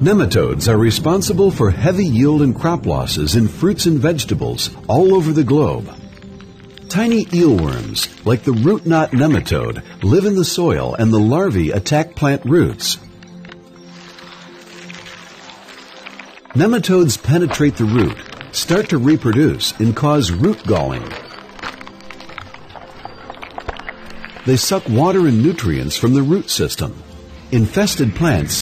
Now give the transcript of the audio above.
Nematodes are responsible for heavy yield and crop losses in fruits and vegetables all over the globe. Tiny eelworms, like the root knot nematode, live in the soil and the larvae attack plant roots. Nematodes penetrate the root, start to reproduce, and cause root galling. They suck water and nutrients from the root system. Infested plants